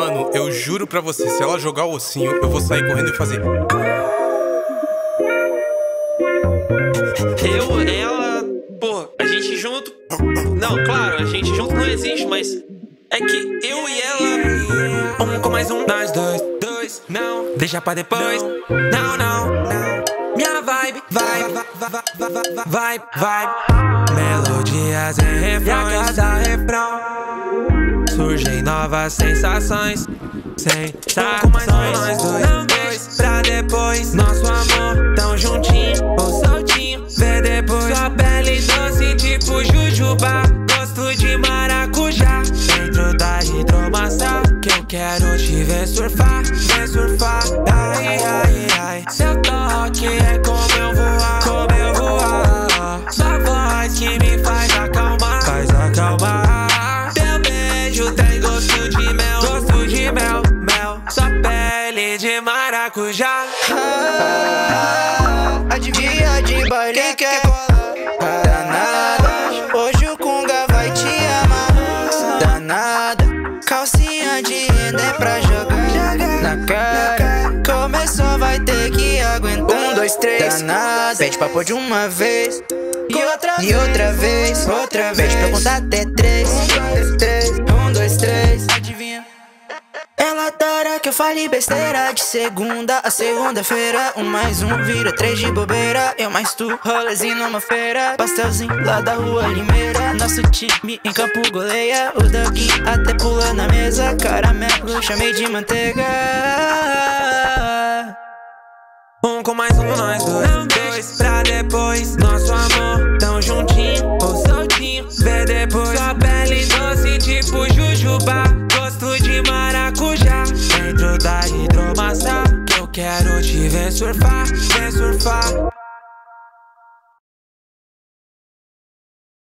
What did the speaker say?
Mano, eu juro pra você, se ela jogar o ossinho, eu vou sair correndo e fazer. Eu, ela. Pô, a gente junto. Não, claro, a gente junto não existe, mas. É que eu e ela. Um com mais um, nós dois. Dois, não. Deixa pra depois. Não, não, não. Minha vibe, vai, vai, vai. Melodias e refrões. cada refrão. Surgem novas sensações. Sensações. Com mais nós dois. Não pra depois. Nosso amor tão juntinho ou soltinho. Vê depois. Sua pele doce tipo jujuba. Gosto de maracujá. Dentro da hidromassagem. Que eu quero te ver surfar. Ver surfar. Ai, ai. Maracujá. A dia de baile quer colar Danada. Hoje o Kunga vai te amar. Danada. Calcinha de renda é pra jogar. Na cara. Começou, vai ter que aguentar. Um, dois, três. Danada. Pede pra pôr de uma vez. E outra vez E outra vez. Outra vez Pede pra contar até três. Um, dois, fale besteira De segunda a segunda-feira. Um mais um vira três de bobeira. Eu mais tu, rolezinho numa feira. Pastelzinho lá da rua Limeira. Nosso time em campo goleia. O doguinho até pula na mesa. Caramelo, chamei de manteiga. Um com mais um, nós dois. Dois pra surfar, vem surfar.